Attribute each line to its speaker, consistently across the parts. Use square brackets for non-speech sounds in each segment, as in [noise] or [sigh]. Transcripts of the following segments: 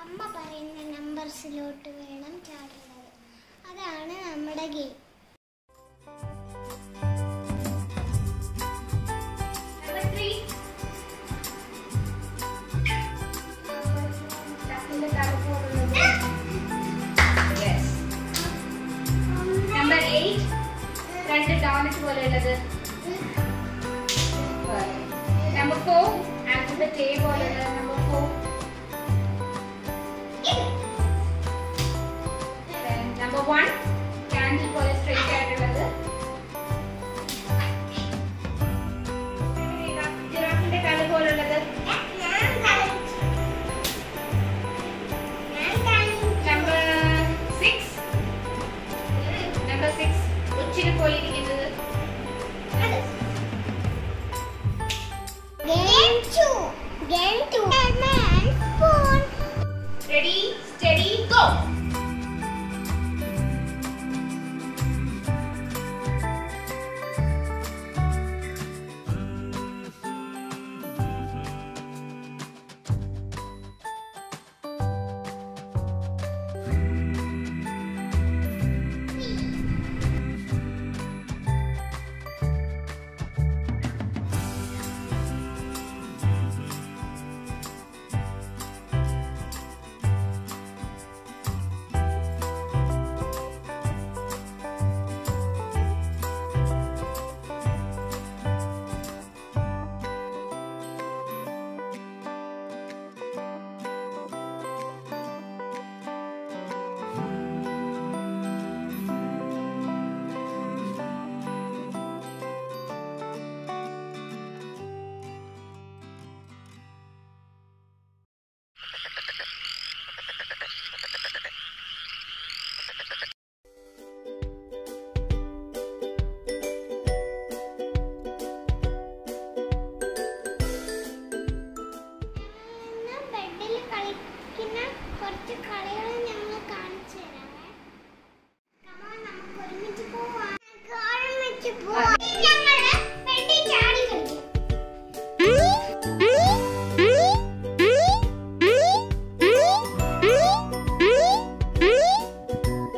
Speaker 1: അമ്മ പറയുന്ന നമ്പർസിലോട്ട് വേണം ചാടുന്നത്. അതാണ് നമ്മുടെ ഗെയിം
Speaker 2: രണ്ട് donut പോലെയുള്ളത് number four answer the day പോലെയുള്ളത് number
Speaker 1: Ready, steady, go!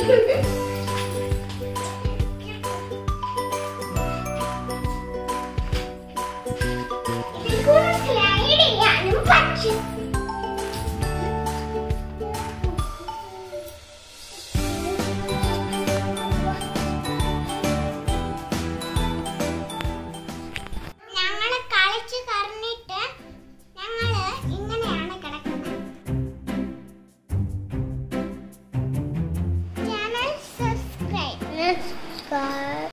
Speaker 1: Tschüss. [laughs]